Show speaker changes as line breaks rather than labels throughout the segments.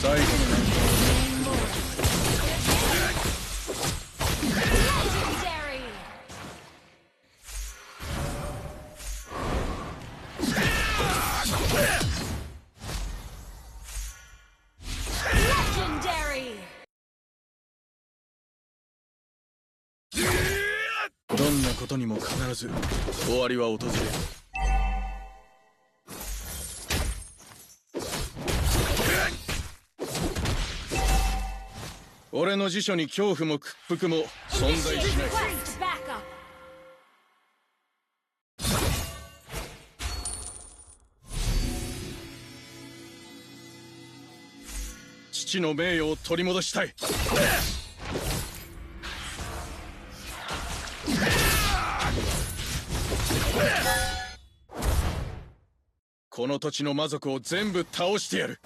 最後のどんなことにも必ず終わりは訪れる。俺の辞書に恐怖も屈服も存在しない。父の名誉を取り戻したい。この土地の魔族を全部倒してやる。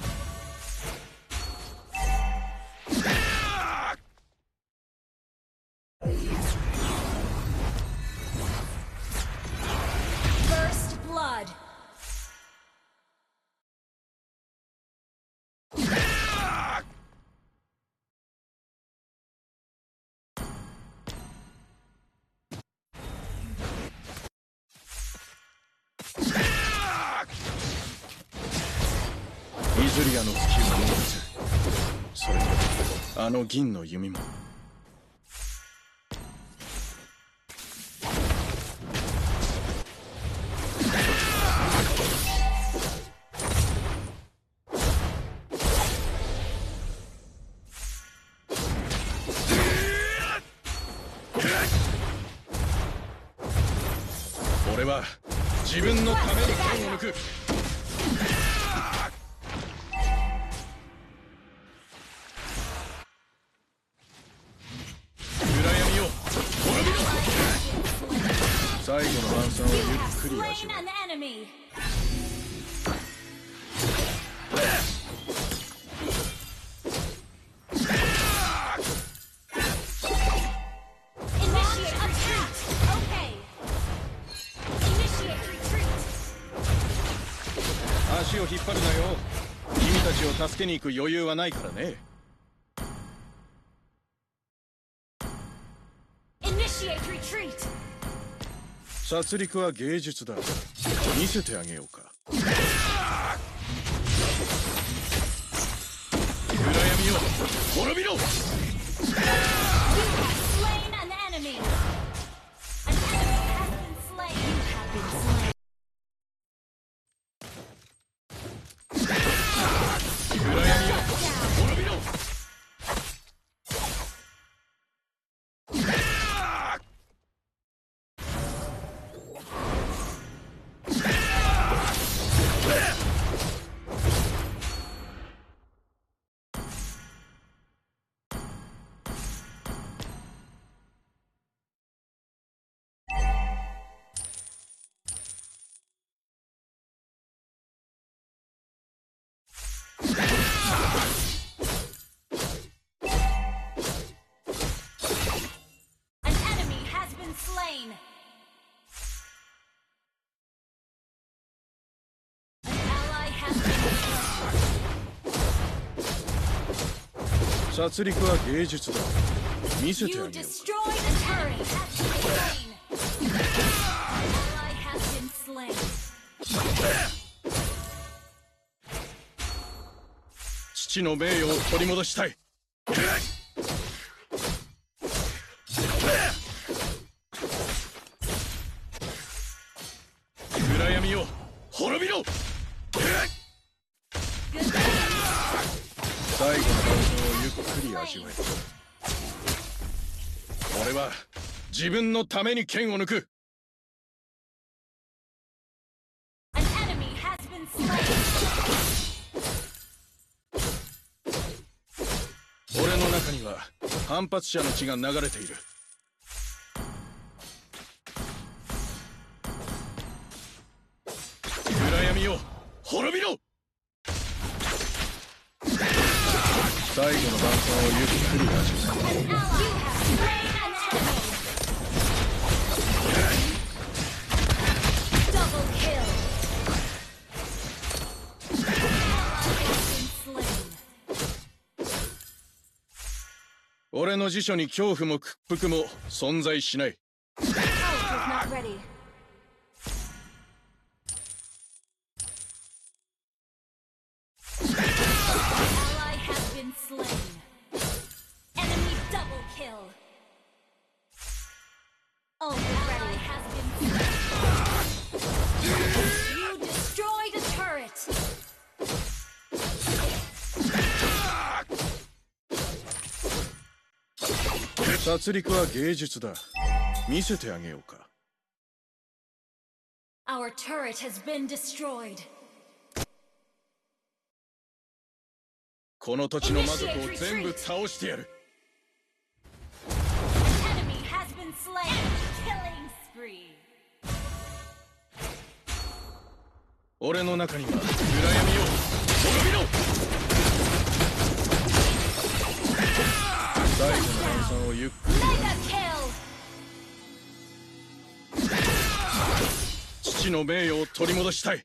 イズリアの普及も持つそれとあの銀の弓も。俺は自分のために剣を抜く。けに行く余裕はないからね!殺戮は芸術だ。見せてあげようか。暗闇を滅びろ殺戮は芸術だ。見せて父の名誉を取り戻したい。自分のために剣を抜く!俺の中には反発者の血が流れている。暗闇を滅びろ！最後の晩餐をゆっくり味わえ俺の辞書に恐怖も屈服も存在しない。殺戮は芸術だ見せてあげようか
Our turret has been destroyed.
この土地の魔族を全部倒してやる
Enemy has been slain. Killing spree.
俺の中には暗闇を滅びろションを父の名誉を取り戻したい。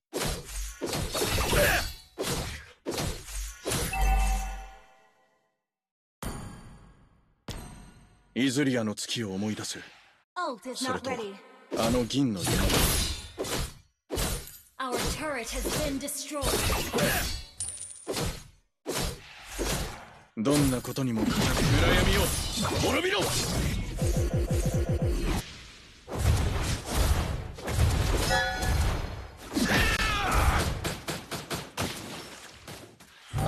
イズリアの月を思い出
せ。
それとあの銀の山。
Our turret.
どんなことにもかなう暗闇を滅びろ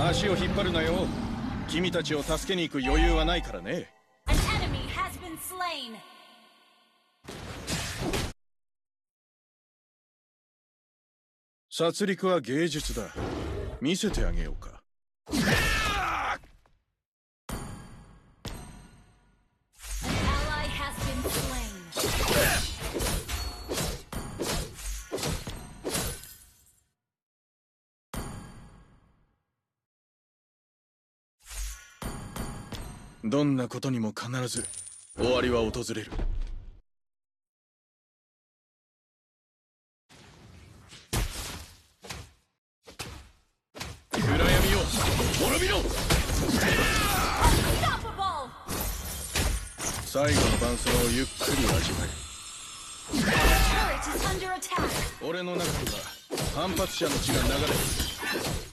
足を引っ張るなよ君たちを助けに行く余裕はないからね殺戮は芸術だ見せてあげようかどんなことにも必ず終わりは訪れる暗闇を滅びろ.最後の晩餐をゆっくり味わ.え俺の中には反発者の血が流れる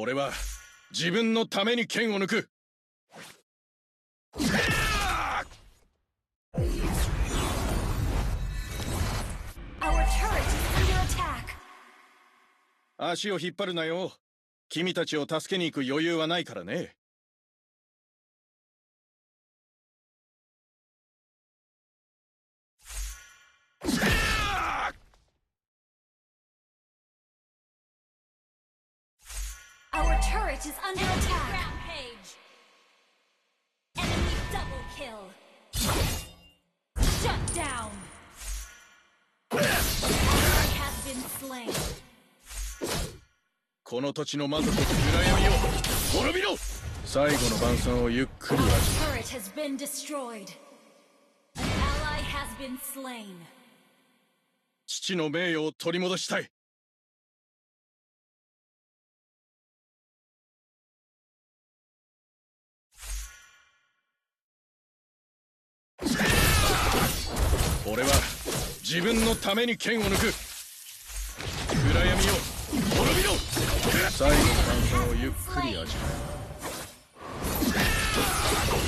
俺は自分のために剣を抜く.足を引っ張るなよ。君たちを助けに行く余裕はないからね
turret is under attack. Rampage. Enemy double kill. Shut down. Ally has been slain.
この土地の魔族と暗闇を滅びろ最後の晩餐をゆっくり
Our
味
turret has been destroyed. An ally has been slain.
父の名誉を取り戻したい俺は自分のために剣を抜く。暗闇を滅びろ。最後の晩餐をゆっくり味わ
う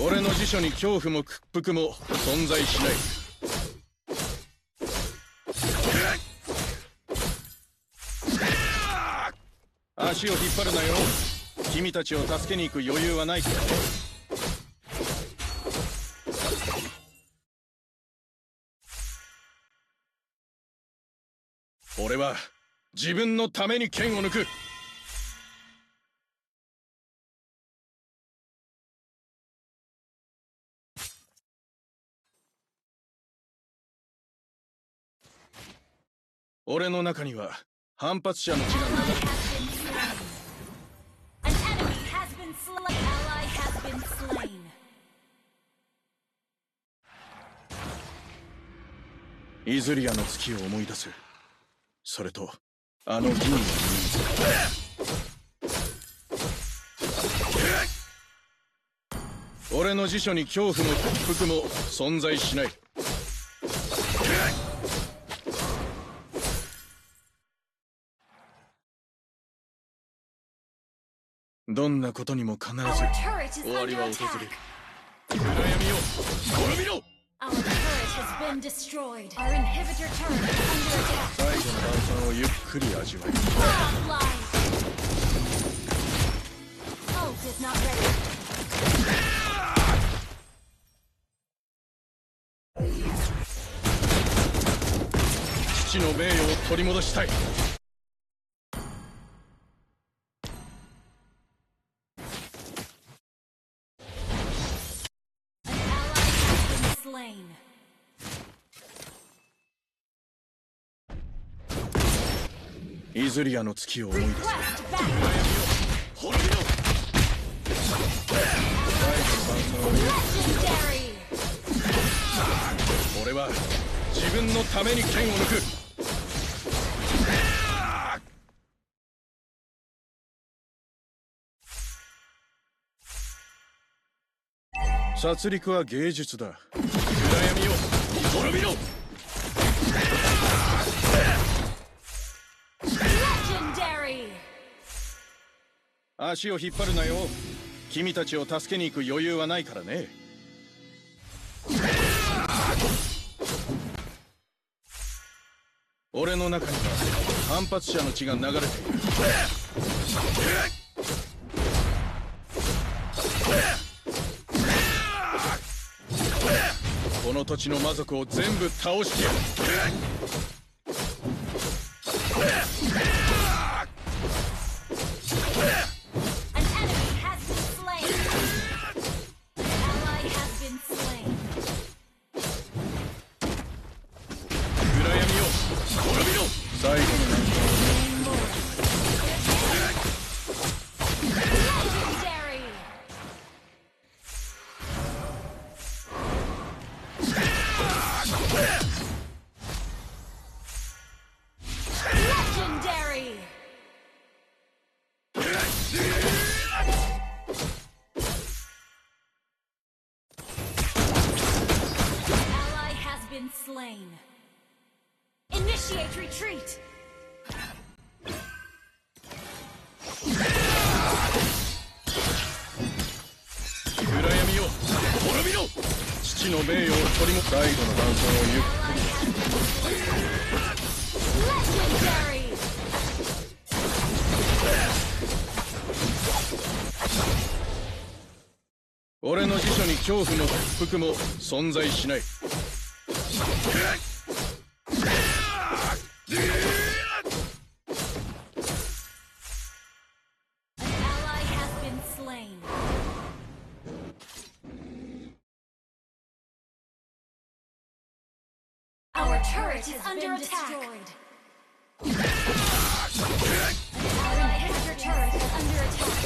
俺の辞書に恐怖も屈服も存在しない。足を引っ張るなよ。君たちを助けに行く余裕はない。から俺は自分のために剣を抜く。俺の中には反発者のイズリアの月を思い出すそれとあのギーの人俺の辞書に恐怖も屈服も存在しない。どんなことにも必ず終わりは訪れる。暗の晩餐をゆっくり味わい父の名誉を取り戻したい。
Slain.
イズリアの月を思い出す
Quest back.
滅びろ
Legendary.
俺は自分のために剣を抜く殺戮は芸術だ。暗闇よ滅びろ.足を引っ張るなよ。君たちを助けに行く余裕はないからね。俺の中には反発者の血が流れているの土地の魔族を全部倒してやる。父の名誉を取りも最後の断層をゆっくり。俺の辞書に恐怖も屈服も存在しない。
under attack. Our inhibitor turret is under attack.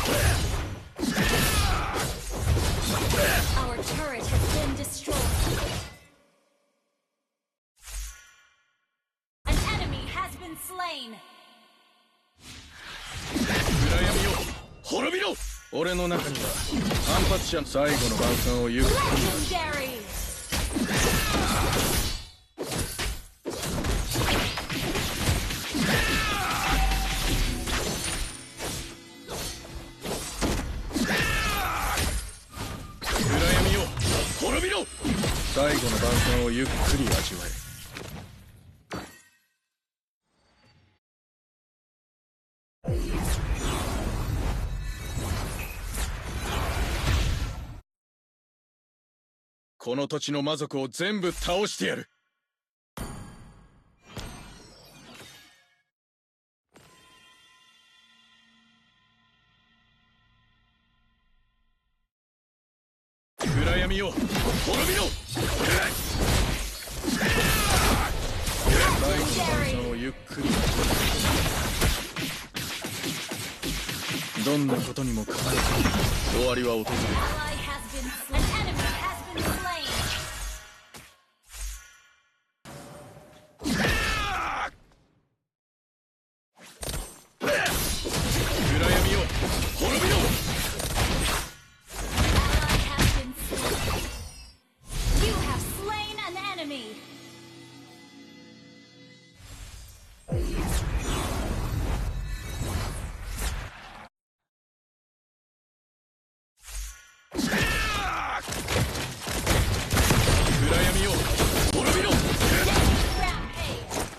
Our turret has been destroyed. An enemy has been slain.
暗闇よ滅びろ俺の中には反発者最後の晩餐をゆっくり
Legendary.「
びろ!」最後の晩餐をゆっくり味わえこの土地の魔族を全部倒してやるどんなことにも必ず終わりは訪れる。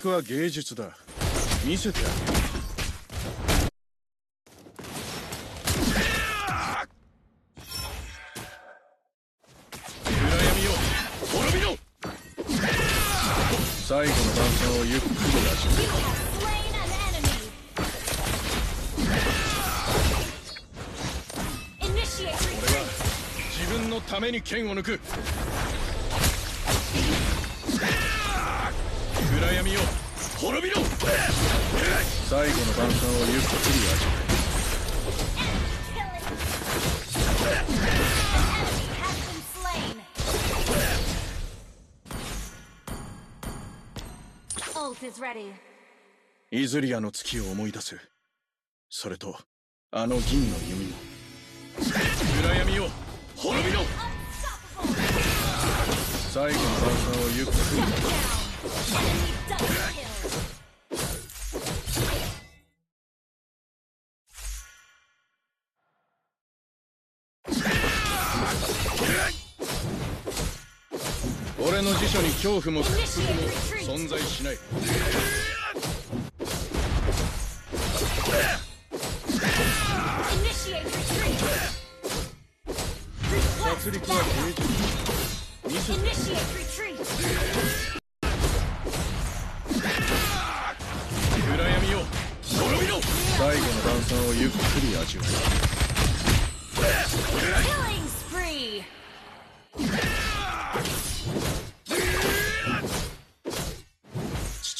は芸術だ。見せてあげる俺は.自分のために剣を抜く最後の晩餐をゆっくり味わえ.イズリアの月を思い出すそれとあの銀の弓も。暗闇よ滅びろ.最後の晩餐をゆっくりの辞書に恐怖も屈服も存在しない。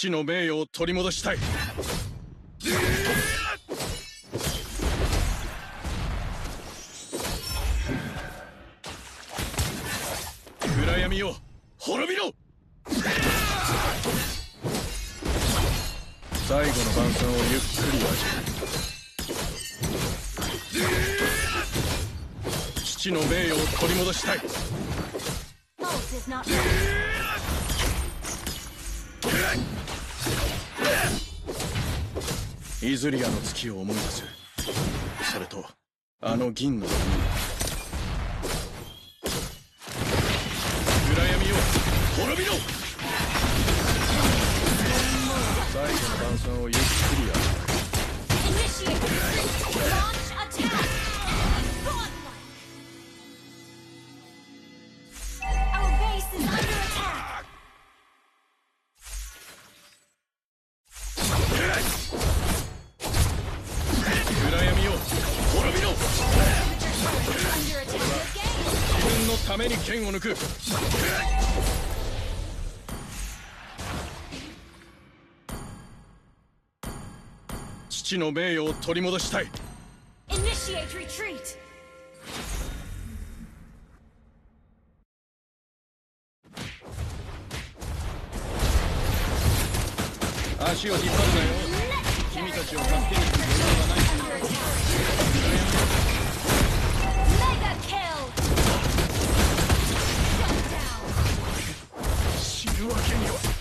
父の名誉を取り戻したい。暗闇よ滅びろ。最後の晩餐をゆっくり味父の名誉を取り戻したいイズリアの月を思い出すそれとあの銀の弓暗闇を滅びろ！最後の晩餐をゆっくりやる。く。父の名誉を取り戻したい。
足を引っ張るなよ。君たちを助けに行く余裕はない。引き分けには